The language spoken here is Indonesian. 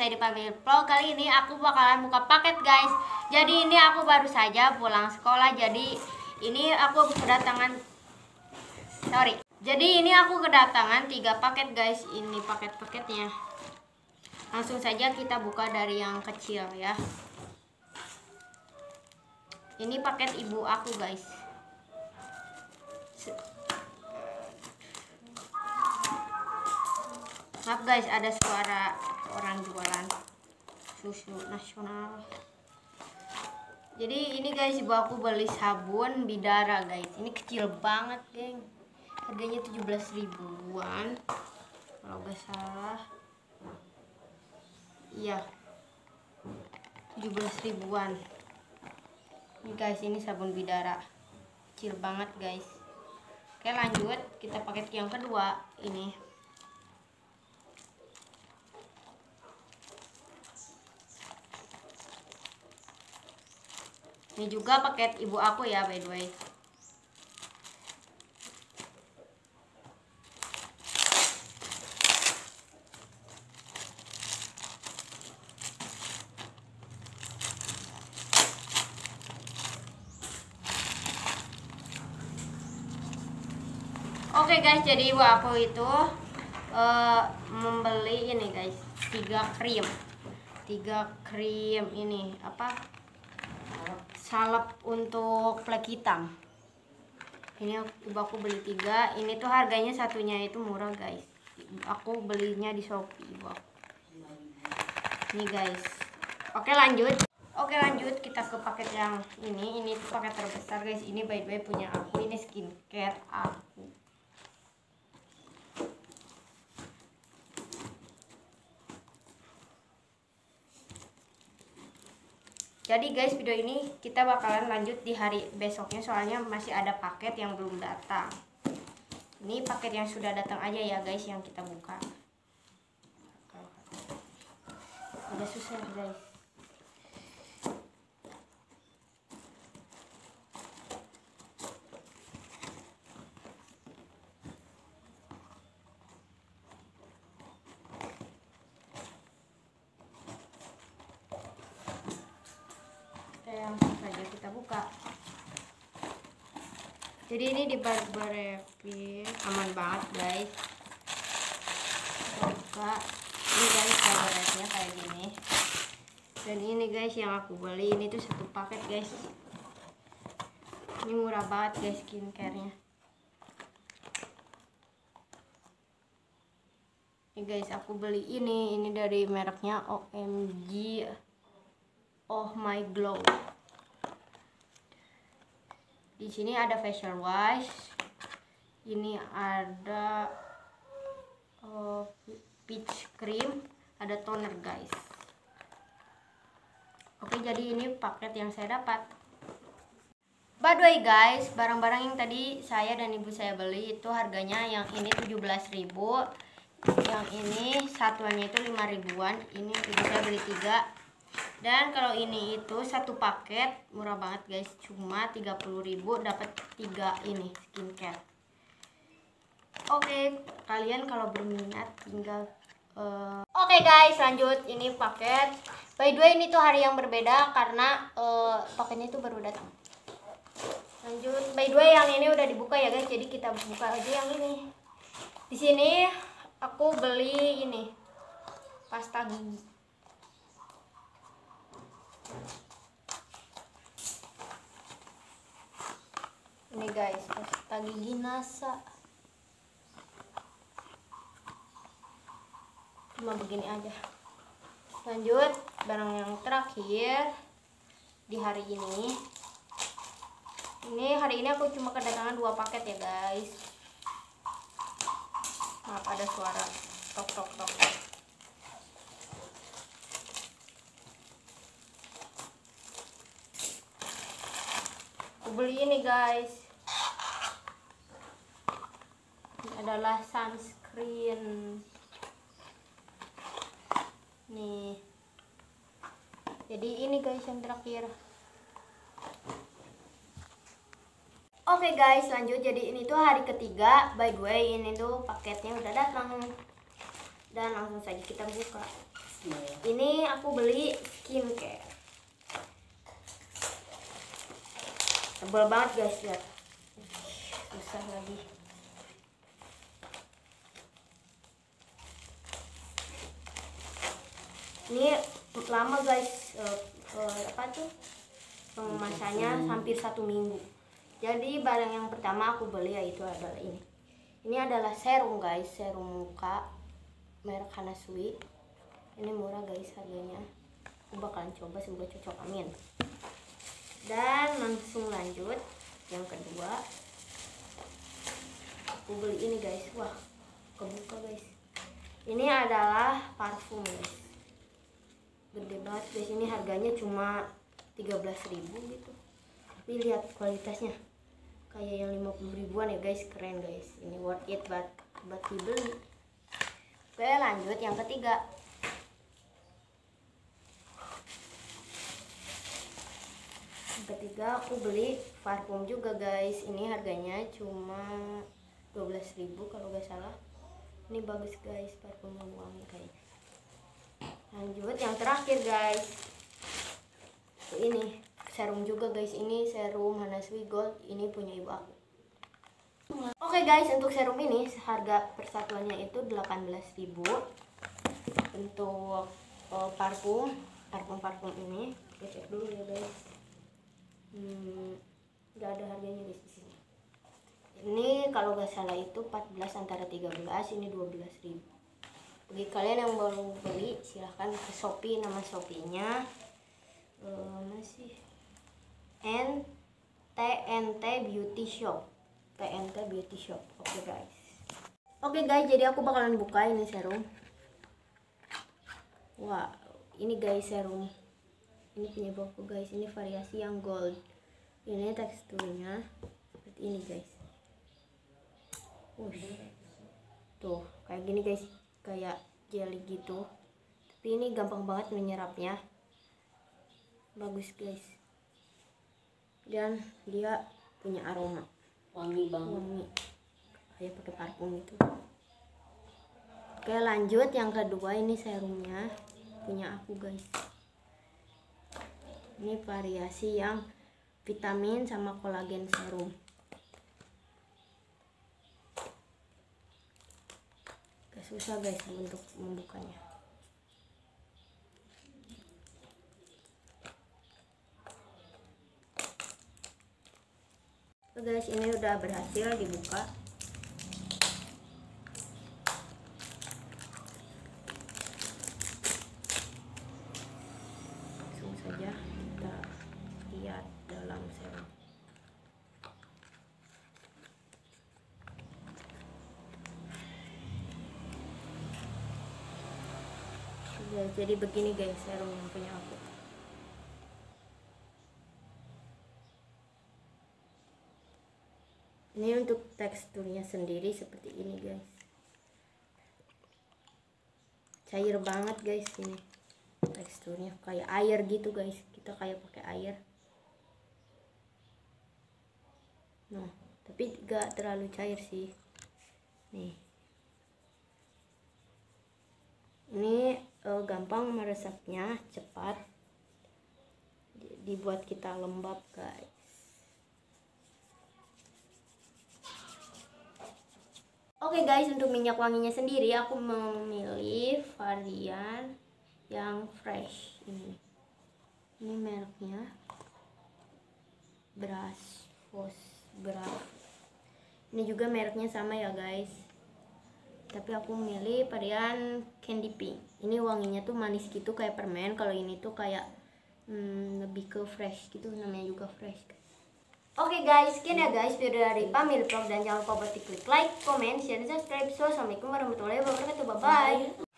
saya di Family Vlog. Kali ini aku bakalan buka paket guys. Jadi ini aku baru saja pulang sekolah Jadi ini aku kedatangan Sorry. Jadi ini aku kedatangan tiga paket guys. Ini paket-paketnya. Langsung saja kita buka dari yang kecil ya. Ini paket ibu aku guys. Maaf guys, ada suara orang jualan susu nasional. Jadi ini guys, ibu aku beli sabun bidara guys. Ini kecil banget, geng. Harganya 17 ribuan. Kalau gak salah. Iya. 17 ribuan. Ini guys, ini sabun bidara. Kecil banget, guys. Oke, lanjut. Kita paket yang kedua ini. Ini juga paket ibu aku ya by the way. Oke okay guys, jadi ibu aku itu uh, membeli ini guys, tiga krim, tiga krim ini apa salep untuk flek hitam. Ini ibu aku beli tiga. Ini tuh harganya satunya itu murah guys. Aku belinya di shopee ibu aku ini guys. Oke lanjut. Oke lanjut. Kita ke paket yang ini. Ini tuh paket terbesar guys. Ini by the way punya aku. Ini skincare aku jadi guys video ini kita bakalan lanjut di hari besoknya soalnya masih ada paket yang belum datang. Ini paket yang sudah datang aja ya guys yang kita buka. Agak susah guys langsung saja kita buka. Jadi ini di barber aman banget guys. Buka. Ini guys barbernya kayak gini. Dan ini guys yang aku beli. Ini tuh satu paket guys. Ini murah banget guys skincare-nya. Ini guys aku beli ini. Ini dari mereknya OMG Oh My Glow. Di sini ada facial wash. Ini ada uh, peach cream, ada toner guys. Oke, jadi ini paket yang saya dapat. By the way guys, barang-barang yang tadi saya dan ibu saya beli itu harganya yang ini 17.000 yang ini satuannya itu 5 ribuan ini ibu saya beli tiga dan kalau ini itu satu paket murah banget guys. Cuma 30.000 dapat tiga ini skincare. Oke kalian kalau berminat tinggal uh... oke guys lanjut. Ini paket. By the way ini tuh hari yang berbeda karena uh, paketnya itu baru datang. Lanjut. By the way yang ini udah dibuka ya guys. Jadi kita buka aja yang ini. Di sini aku beli ini pasta gigi ini guys pasta gigi nasa cuma begini aja. Lanjut barang yang terakhir di hari ini. Ini hari ini aku cuma kedatangan dua paket ya guys. Maaf ada suara tok tok tok aku beli ini guys ini adalah sunscreen nih jadi ini guys yang terakhir Oke okay guys, lanjut. Jadi ini tuh hari ketiga. By the way, ini tuh paketnya udah datang. Dan langsung saja kita buka. ini aku beli skincare tebal banget guys lihat. Susah lagi. Ini lama guys uh, uh, apa tuh? Pengemasannya hampir satu minggu. Jadi barang yang pertama aku beli yaitu adalah ini. Ini adalah serum guys serum muka merek Hanasui. Ini murah guys harganya. Aku bakalan coba semoga cocok amin dan langsung lanjut. Yang kedua aku beli ini guys. Wah kebuka guys. Ini adalah parfum guys. Gede banget guys. Ini harganya cuma 13.000 gitu. Tapi lihat kualitasnya. Kayak yang 50 ribuan ya guys. Keren guys. Ini worth it buat buat dibeli. Oke lanjut. Yang ketiga ketiga aku beli parfum juga guys. Ini harganya cuma 12.000 kalau gak salah. Ini bagus guys parfum wangi kayak lanjut yang terakhir guys. Ini serum juga guys. Ini serum Hanaswi Gold. Ini punya ibu aku. Oke okay guys untuk serum ini harga persatuannya itu 18.000 untuk uh, parfum parfum parfum ini. Kita cek dulu ya guys gak ada harganya di sini. Ini kalau gak salah itu 14 antara 13 ini 12.000 bagi kalian yang baru beli silahkan ke Shopee nama Shopee-nya. Uh, masih N TNT Beauty Shop. TNT Beauty Shop. Oke okay, guys. Oke okay, guys jadi aku bakalan buka ini serum. Wah ini guys serum. Ini punya buku guys. Ini variasi yang gold ini teksturnya seperti ini guys. Ush. tuh kayak gini guys. Kayak jelly gitu. Tapi ini gampang banget menyerapnya. Bagus guys. Dan dia punya aroma. Wangi banget. Wangi. Kayak pakai parfum itu oke lanjut. Yang kedua ini serumnya punya aku guys. Ini variasi yang vitamin sama kolagen serum. Susah guys untuk membukanya. Guys ini udah berhasil dibuka ya, jadi begini guys serum yang punya aku. Ini untuk teksturnya sendiri seperti ini guys. Cair banget guys ini teksturnya. Kayak air gitu guys. Kita kayak pakai air. Nah tapi gak terlalu cair sih. Nih. Ini uh, gampang meresapnya cepat dibuat kita lembab guys Oke okay guys, untuk minyak wanginya sendiri aku memilih varian yang fresh ini. Ini mereknya Brush Fos Brush. Ini juga mereknya sama ya guys. Tapi aku milih varian Candy Pink. Ini wanginya tuh manis gitu kayak permen. Kalau ini tuh kayak hmm, lebih ke fresh gitu, namanya juga fresh. Oke okay guys, sekian ya guys video dari Pamil Vlog dan jangan lupa buat klik like, comment, share, dan subscribe. So, assalamualaikum warahmatullahi wabarakatuh. Bye bye.